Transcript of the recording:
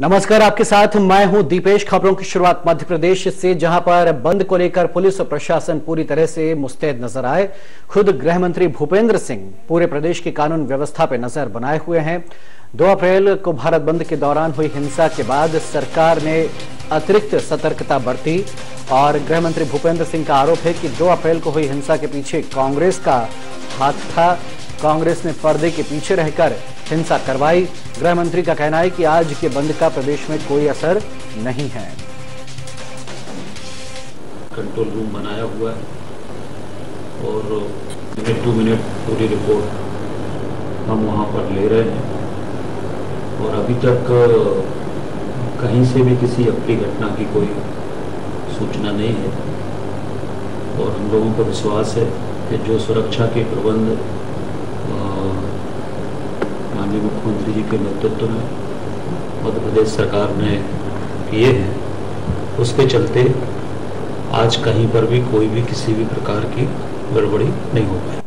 नमस्कार आपके साथ, मैं हूँ दीपेश। खबरों की शुरुआत मध्य प्रदेश से, जहाँ पर बंद को लेकर पुलिस और प्रशासन पूरी तरह से मुस्तैद नज़र आए। खुद गृह मंत्री भूपेंद्र सिंह पूरे प्रदेश की कानून व्यवस्था पर नज़र बनाए हुए हैं। 2 अप्रैल को भारत बंद के दौरान हुई हिंसा के बाद सरकार ने अतिरिक्त सतर्कता बरती और गृह मंत्री भूपेंद्र सिंह का आरोप है कि 2 अप्रैल को हुई हिंसा के पीछे कांग्रेस का हाथ था। कांग्रेस ने पर्दे के पीछे रहकर हिंसा करवाई। गृह मंत्री का कहना है कि आज के बंद का प्रदेश में कोई असर नहीं है। कंट्रोल रूम बनाया हुआ है और मिनट टू मिनट पूरी रिपोर्ट हम वहाँ पर ले रहे हैं। और अभी तक, कहीं से भी किसी अप्रिय घटना की कोई सूचना नहीं है। और हम लोगों को विश्वास है कि जो सुरक्षा के प्रबंध माननीय मुख्यमंत्री जी के नेतृत्व में मध्य प्रदेश सरकार ने किए हैं। उसके चलते आज कहीं पर भी कोई भी किसी भी प्रकार की गड़बड़ी नहीं हो पाई।